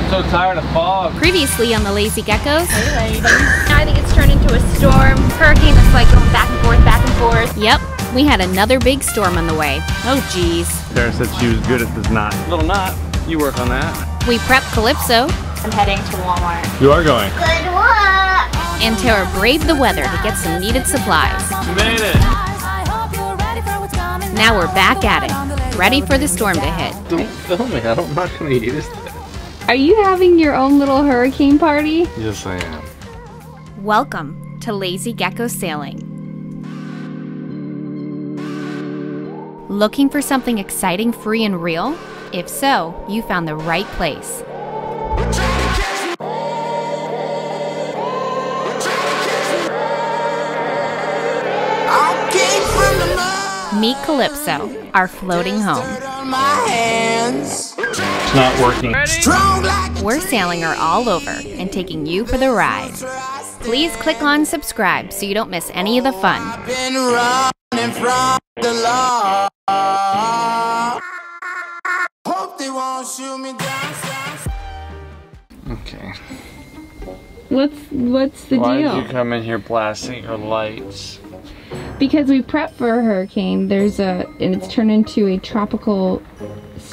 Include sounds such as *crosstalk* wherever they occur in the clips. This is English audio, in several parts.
I'm so tired of fog. Previously on the Lazy Geckos. I think it's turned into a storm. Hurricane that's like going back and forth, back and forth. Yep, we had another big storm on the way. Oh geez. Sarah said she was good at this knot. Little knot. You work on that. We prepped Calypso, I'm heading to Walmart. You are going. Good work! and Tara braved the weather to get some needed supplies. You made it. Now we're back at it, ready for the storm to hit. Don't film me. I don't, I'm not going to use this. Are you having your own little hurricane party? Yes, I am. Welcome to Lazy Gecko Sailing. Looking for something exciting, free, and real? If so, you found the right place. Meet Calypso, our floating home. It's not working. We're sailing her all over and taking you for the ride. Please click on subscribe so you don't miss any of the fun. been running from the law. Hope they won't shoot me down. Okay. What's what's the Why deal? did you come in here blasting your lights? Because we prep for a hurricane. There's a and it's turned into a tropical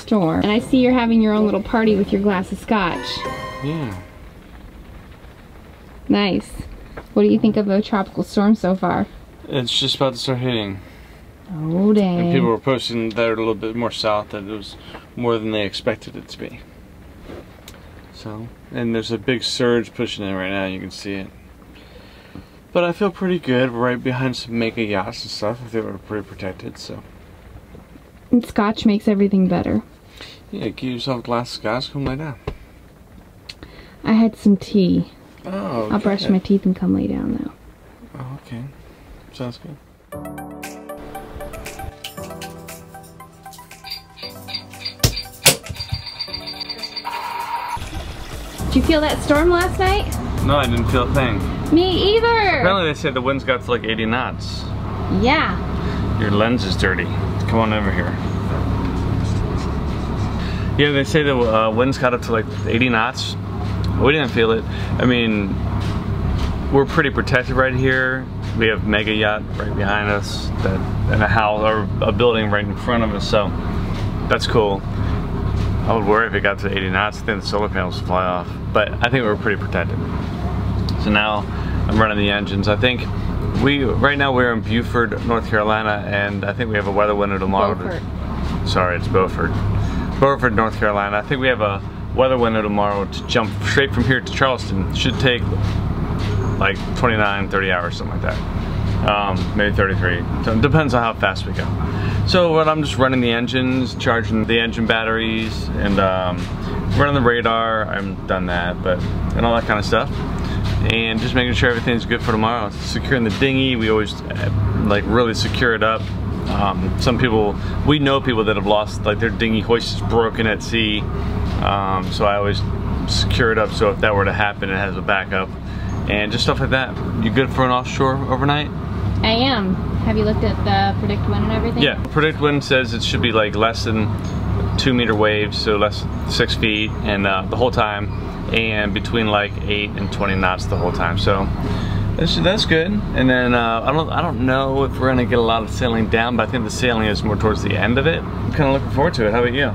storm. And I see you're having your own little party with your glass of scotch. Yeah. Nice. What do you think of the tropical storm so far? It's just about to start hitting. Oh And dang. people were posting that a little bit more south that it was more than they expected it to be. So, and there's a big surge pushing in right now. You can see it. But I feel pretty good. We're right behind some mega yachts and stuff. I think we're pretty protected. So, And scotch makes everything better. Yeah, give yourself a glass of scotch. Come lay down. I had some tea. Oh, I'll brush my teeth and come lay down though. Oh, okay. Sounds good. Did you feel that storm last night? No, I didn't feel a thing. Me either. Apparently, they said the winds got to like 80 knots. Yeah. Your lens is dirty. Come on over here. Yeah, they say the uh, winds got up to like 80 knots. We didn't feel it. I mean, we're pretty protected right here. We have mega yacht right behind us, that and a house or a building right in front of us. So that's cool. I would worry if it got to 80 knots. then the solar panels would fly off. But I think we're pretty protected. So now I'm running the engines. I think we right now we're in Buford, North Carolina, and I think we have a weather window tomorrow. to- Beaufort. sorry, it's Beaufort. Beaufort, North Carolina. I think we have a weather window tomorrow to jump straight from here to Charleston. Should take like 29, 30 hours, something like that. Um, maybe 33. So depends on how fast we go. So what I'm just running the engines, charging the engine batteries, and um, running the radar. I've done that, but and all that kind of stuff. And just making sure everything's good for tomorrow. Securing the dinghy, we always uh, like really secure it up. Um, some people, we know people that have lost like their dinghy hoist is broken at sea. Um, so I always secure it up so if that were to happen, it has a backup. And just stuff like that. You good for an offshore overnight? I am. Have you looked at the PredictWind and everything? Yeah. PredictWind says it should be like less than two meter waves, so less six feet, and uh, the whole time, and between like eight and 20 knots the whole time. So that's, that's good. And then uh, I don't I don't know if we're gonna get a lot of sailing down, but I think the sailing is more towards the end of it. I'm kind of looking forward to it. How about you?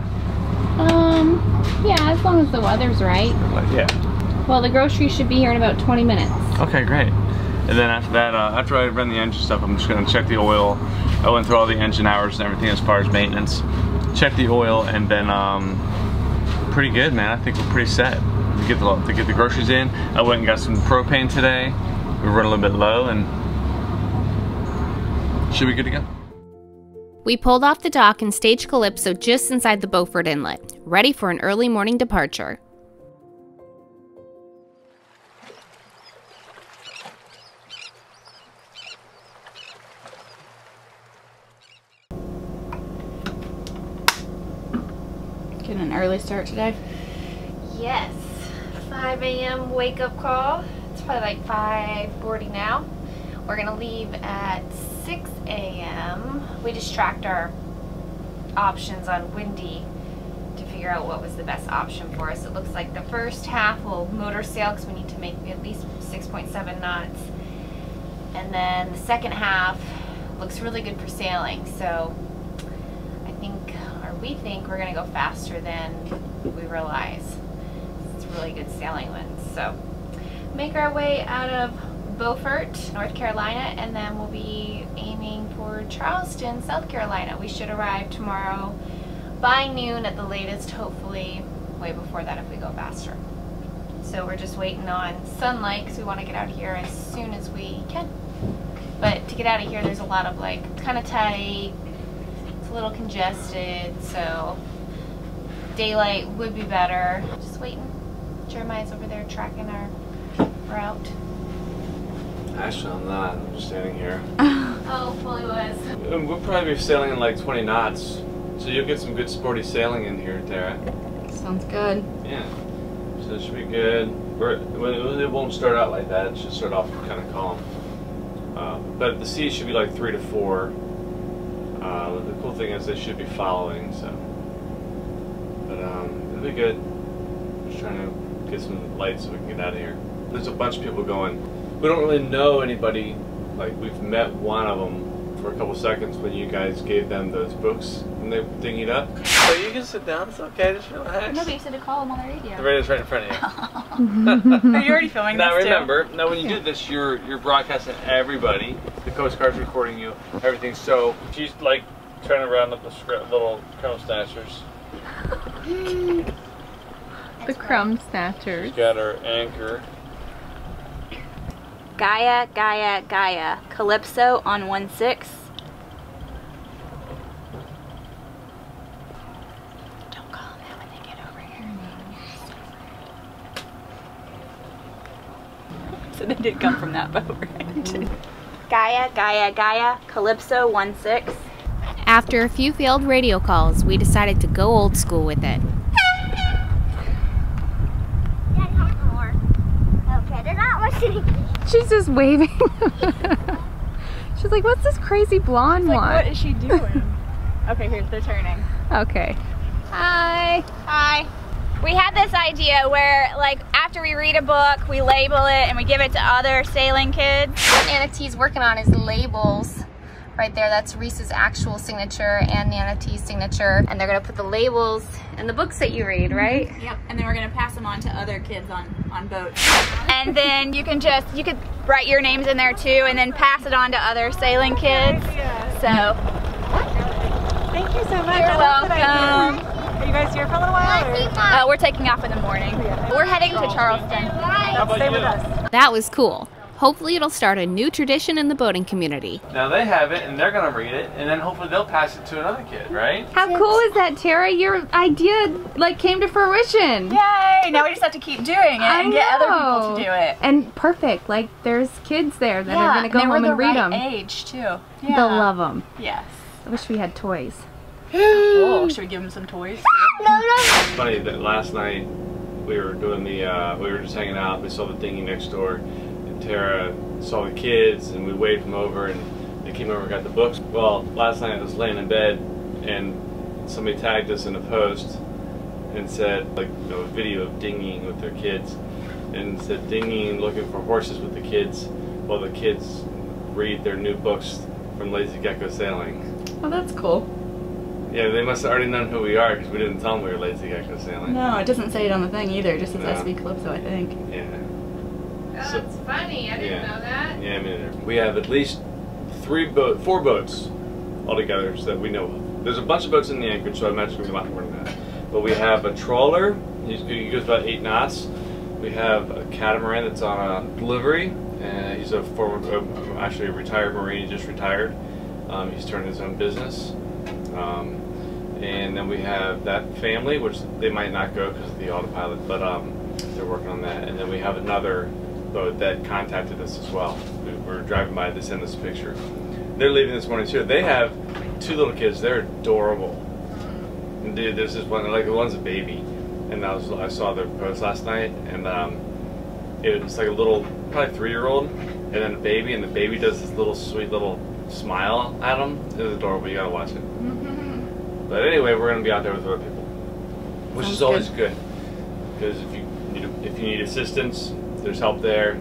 Um, yeah, as long as the weather's right. Yeah. Well, the groceries should be here in about 20 minutes. Okay, great. And then after that, uh, after I run the engine stuff, I'm just gonna check the oil. I went through all the engine hours and everything as far as maintenance. Check the oil, and then um, pretty good, man. I think we're pretty set to get the to get the groceries in. I went and got some propane today. We run a little bit low, and should be good to go. We pulled off the dock and staged Calypso just inside the Beaufort Inlet, ready for an early morning departure. Getting an early start today. Yes. 5 a.m. wake up call. It's probably like 5:40 now. We're gonna leave at 6 a.m. We just tracked our options on Windy to figure figure out what was the best option for us. It looks like the first half will motor sail because we need to make at least 6.7 knots. And then the second half looks really good for sailing. So I think, or we think, we're going to go faster than we realize. It's really good sailing winds. So make our way out of Beaufort, North Carolina, and then we'll be aiming for Charleston, South Carolina. We should arrive tomorrow by noon at the latest, hopefully way before that if we go faster. So we're just waiting on sunlight because we want to get out of here as soon as we can. But to get out of here, there's a lot of like, it's kind of tight, it's a little congested, so daylight would be better. Just waiting. Jeremiah's over there tracking our route. Actually, I'm not. I'm just standing here. *laughs* Oh, well he was. Um, We'll probably be sailing in like 20 knots, so you'll get some good sporty sailing in here, Tara. Sounds good. Yeah. So it should be good. We're, it won't start out like that. It should start off kind of calm. Uh, but the sea should be like three to four. Uh, the cool thing is they should be following, so. But um, it'll be good. Just trying to get some light so we can get out of here. There's a bunch of people going. We don't really know anybody. Like we've met one of them for a couple seconds when you guys gave them those books and they were dinging up. So you can sit down. It's okay. Just relax. No, but you said to call him on the radio. The radio's right in front of you. *laughs* *laughs* Are you already filming now this too? remember, now when you do this, you're you're broadcasting everybody. The Coast Guard's recording you, everything. So she's like trying to round up the scr- little crumb snatchers. The crumb snatchers. She's got her anchor. Gaia, Gaia, Gaia. Calypso on 1 6. Don't call them when they get over here. *laughs* So they did come from that boat, right? Gaia, Gaia, Gaia. Calypso 1 6. After a few failed radio calls, we decided to go old school with it. Okay, they're not listening. She's just waving. *laughs* She's like, what's this crazy blonde Like, one? what is she doing? *laughs* okay, here's they're turning. Okay. Hi. Hi. We had this idea where, like, after we read a book, we label it and we give it to other sailing kids. What Nana T's working on is labels. Right there, that's Reese's actual signature and Nana T's signature. And they're gonna put the labels in the books that you read, right? Yep, and then we're gonna pass them on to other kids on, on boats. And then you can just, you could write your names in there too and then pass it on to other sailing kids. So, Thank you so much. you're I love that idea. welcome. Are you guys here for a little while? Or? Uh, we're taking off in the morning. We're heading to Charleston. Stay with us. That was cool. Hopefully, it'll start a new tradition in the boating community. Now they have it and they're gonna read it and then hopefully they'll pass it to another kid, right? How cool is that, Tara? Your idea like came to fruition. Yay! Now we just have to keep doing it I and get other people to do it. And perfect. Like there's kids there that are gonna go and they were home the and read right them. age too. Yeah. They'll love them. Yes. I wish we had toys. *gasps* Cool. Should we give them some toys? *gasps* No, no. It's funny that last night we were doing the, uh, we were just hanging out. We saw the dinghy next door, and Tara saw the kids, and we waved them over, and they came over and got the books. Well, last night I was laying in bed, and somebody tagged us in a post and said, like, you know, a video of dinghying with their kids, and said dinghying looking for horses with the kids, while the kids read their new books from Lazy Gecko Sailing. Oh, that's cool. Yeah, they must have already known who we are because we didn't tell them we were Lazy Gecko Sailing. No, it doesn't say it on the thing either. It just says No. SV Calypso, I think. Yeah. Oh, that's funny. I didn't Yeah. know that. Yeah. We have at least three boat, four boats altogether that we know of. There's a bunch of boats in the anchorage, so I imagine there's a lot more than that. But we have a trawler. He's, he goes about eight knots. We have a catamaran that's on a delivery. Uh, he's a former, uh, actually a retired Marine. He just retired. Um, he's starting his own business. Um, and then we have that family, which they might not go because of the autopilot, but um, they're working on that. And then we have another boat that contacted us as well. We were driving by, they sent us a picture. They're leaving this morning too. They have two little kids. They're adorable. And dude, there's this one, like the one's a baby, and I was I saw their post last night, and um, it was like a little, probably three year old, and then a baby, and the baby does this little sweet little smile at them. It's adorable. You gotta watch it. *laughs* But anyway, we're gonna be out there with other people. which Sounds is always good. good. Because if you need if you need assistance, there's help there,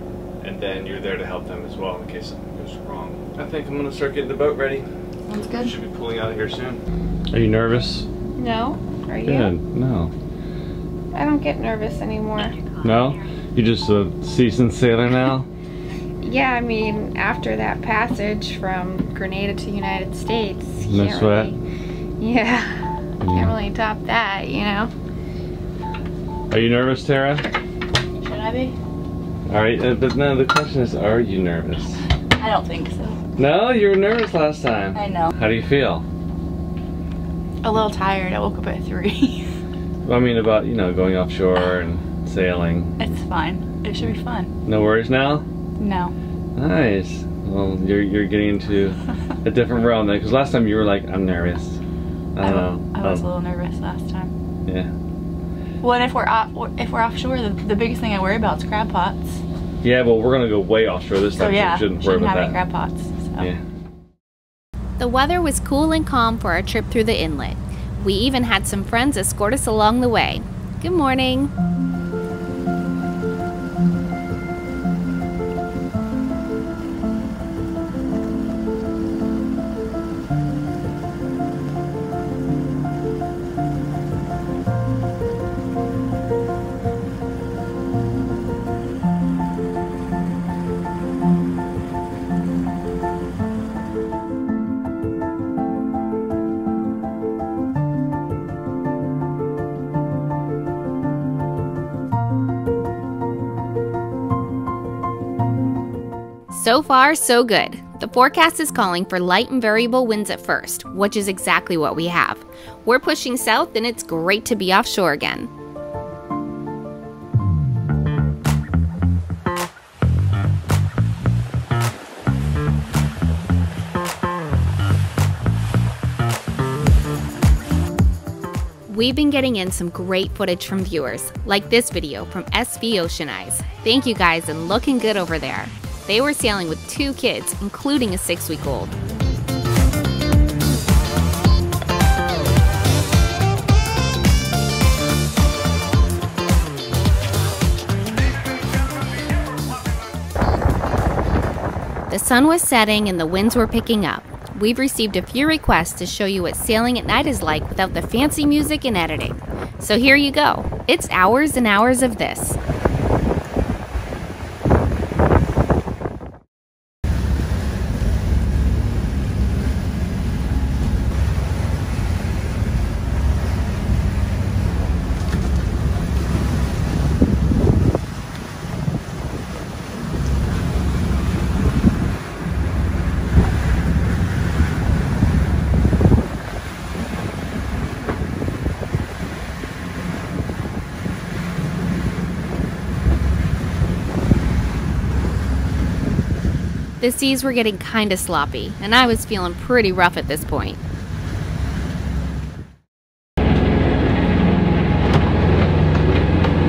and then you're there to help them as well in case something goes wrong. I think I'm gonna start getting the boat ready. Sounds good. Should be pulling out of here soon. Are you nervous? No? Are you? Good. No. I don't get nervous anymore. No? you're just a seasoned sailor now? *laughs* Yeah, I mean, after that passage from Grenada to United States, No can't sweat? really- *laughs* yeah, can't really top that, you know. Are you nervous, Tara? Should I be? All right, uh, but no. The question is, are you nervous? I don't think so. No, you were nervous last time. I know. How do you feel? A little tired. I woke up at three. *laughs* I mean, about you know going offshore and sailing. it's fine. It should be fun. No worries now. No. Nice. Well, you're you're getting into *laughs* a different realm then, because last time you were like, I'm nervous. I I, don't know. I was a Oh, little nervous last time. yeah. Well, and if we're off, if we're offshore, the, the biggest thing I worry about is crab pots. Yeah, well, we're gonna go way offshore this So time, yeah, so we shouldn't worry shouldn't have any crab pots. So. Yeah. The weather was cool and calm for our trip through the inlet. We even had some friends escort us along the way. Good morning. So far, so good. The forecast is calling for light and variable winds at first, which is exactly what we have. We're pushing south, and it's great to be offshore again. We've been getting in some great footage from viewers, like this video from SV Ocean Eyes. Thank you guys and looking good over there. They were sailing with two kids, including a six week old. The sun was setting and the winds were picking up. We've received a few requests to show you what sailing at night is like without the fancy music and editing. So here you go. It's hours and hours of this. The seas were getting kinda sloppy, and I was feeling pretty rough at this point.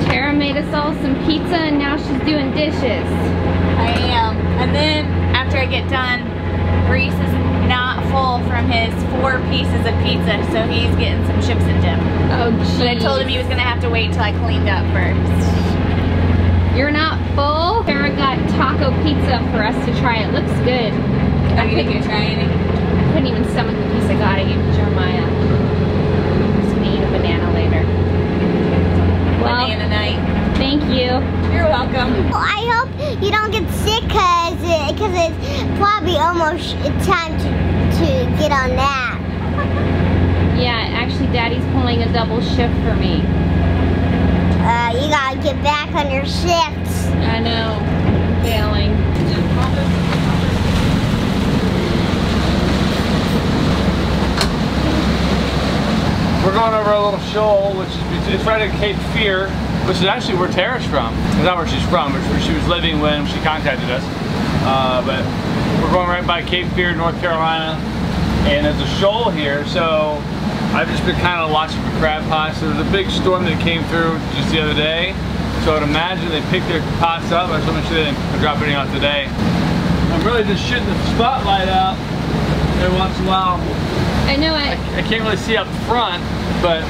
Tara made us all some pizza and now she's doing dishes. I am. And then after I get done, Reese is not full from his four pieces of pizza, so he's getting some chips and dip. Oh, geez. But I told him he was gonna have to wait till I cleaned up first. You're not full? Tara got taco pizza for us to try. It looks good. Are you gonna try any? I couldn't even stomach the piece I got. I gave it to Jeremiah. Just gonna eat a banana later. Well, Banana night. thank you. You're welcome. Well, I hope you don't get sick because it, cause it's probably almost time to, to get on that. Yeah, actually, Daddy's pulling a double shift for me. Uh, you gotta get back on your shifts. I know. I'm. We're going over a little shoal, which is it's right at Cape Fear, which is actually where Tara's from. Not where she's from, it's where she was living when she contacted us. Uh, but we're going right by Cape Fear, North Carolina, and there's a shoal here. So I've just been kind of watching for crab pots. There was a big storm that came through just the other day. So I'd imagine they picked their pots up. I just want to make sure they didn't drop any out today. I'm really just shooting the spotlight out every once in a while. I know I. I can't really see up front, but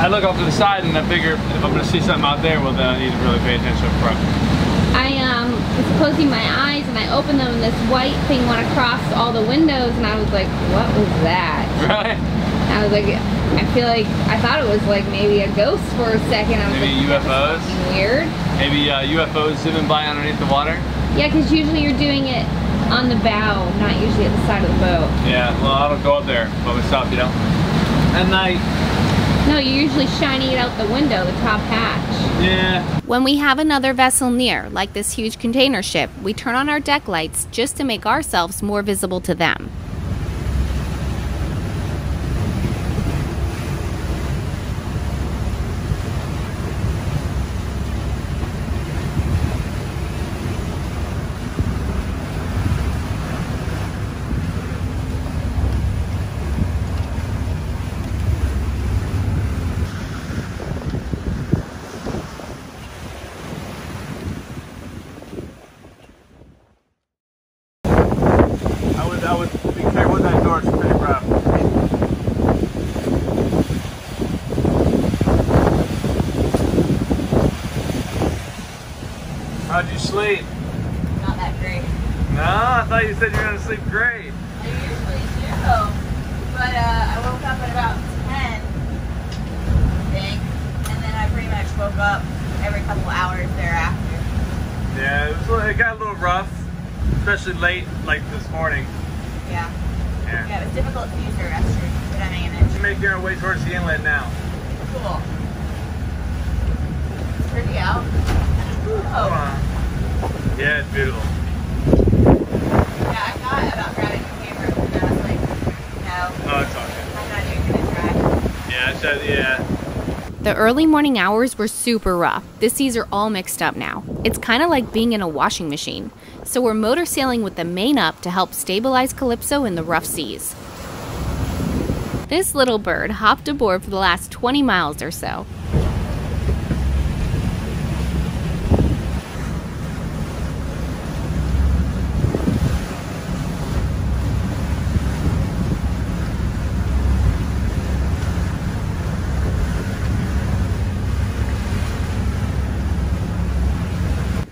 I look off to the side and I figure if I'm gonna see something out there, well then I need to really pay attention up front. I um, was closing my eyes and I opened them and this white thing went across all the windows and I was like, what was that? *laughs* Right? I was like, I feel like, I thought it was like maybe a ghost for a second. I was Maybe like, UFOs? weird. Maybe uh, UFOs zooming by underneath the water? Yeah, because usually you're doing it on the bow, not usually at the side of the boat. Yeah, well I don't go up there by myself, you know? At night. No, you're usually shining it out the window, the top hatch. Yeah. When we have another vessel near, like this huge container ship, we turn on our deck lights just to make ourselves more visible to them. I would, I would be careful with that door, it's pretty rough. How'd you sleep? Not that great. No, I thought you said you were gonna sleep great. I usually do. But uh, I woke up at about 10, I think. And then I pretty much woke up every couple hours thereafter. Yeah, it, was, it got a little rough, especially late, like this morning. Yeah. Yeah. Yeah, it was difficult to use the restroom, but I managed. We're making our way towards the inlet now. Cool. Pretty out. Come Oh, on. Yeah, it's beautiful. yeah, I thought about grabbing the camera, but then I was like, no, Oh, it's all good. I'm not even gonna try. Yeah, I said, yeah. The early morning hours were super rough. The seas are all mixed up now. It's kind of like being in a washing machine. So we're motor sailing with the main up to help stabilize Calypso in the rough seas. This little bird hopped aboard for the last 20 miles or so.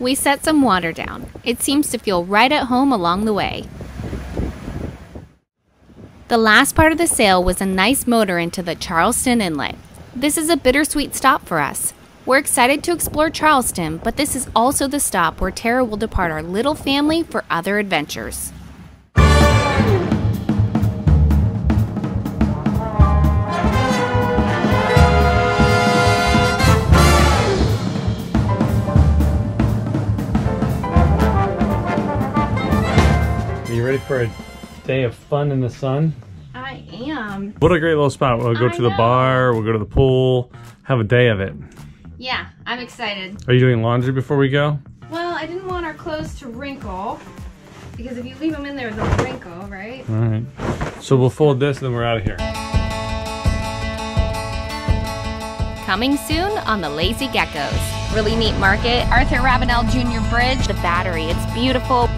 We set some water down. It seems to feel right at home along the way. The last part of the sail was a nice motor into the Charleston Inlet. This is a bittersweet stop for us. We're excited to explore Charleston, but this is also the stop where Tara will depart our little family for other adventures. Ready for a day of fun in the sun? I am. What a great little spot. We'll go I to the know. bar, we'll go to the pool, have a day of it. Yeah, I'm excited. Are you doing laundry before we go? Well, I didn't want our clothes to wrinkle because if you leave them in there, they'll wrinkle, right? All right. So we'll fold this and then we're out of here. Coming soon on the Lazy Geckos. Really neat market. Arthur Ravenel Jr. Bridge. The battery. It's beautiful.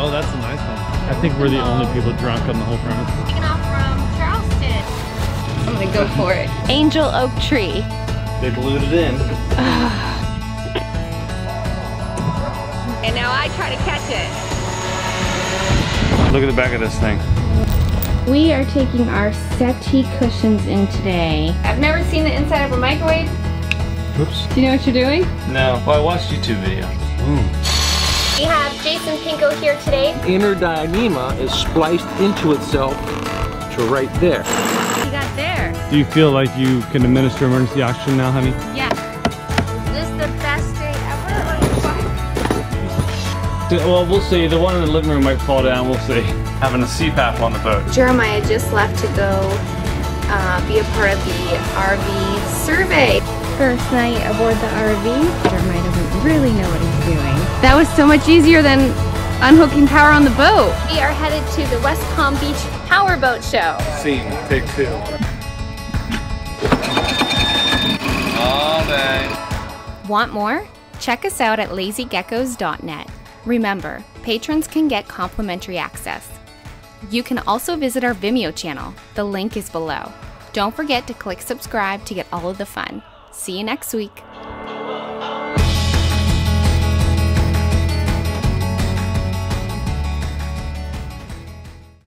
Oh, that's a nice one. I think we're the only people drunk on the whole premise. Taken off from Charleston. I'm gonna go for it. Angel Oak Tree. They glued it in. *sighs* And now I try to catch it. Look at the back of this thing. We are taking our settee cushions in today. I've never seen the inside of a microwave. Oops. Do you know what you're doing? No. Well, I watched YouTube videos. We have Jason Pinko here today. inner dyneema is spliced into itself to right there. You got there. Do you feel like you can administer emergency oxygen now, honey? Yeah. This is the best day ever. Well, we'll see. The one in the living room might fall down. We'll see. Having a CPAP on the boat. Jeremiah just left to go uh, be a part of the RV survey. First night aboard the RV. Jeremiah doesn't really know what he's doing. That was so much easier than unhooking power on the boat. We are headed to the West Palm Beach Powerboat Show. Scene. Take two. All day. Want more? Check us out at lazygeckos.net. Remember, patrons can get complimentary access. You can also visit our Vimeo channel. The link is below. Don't forget to click subscribe to get all of the fun. See you next week.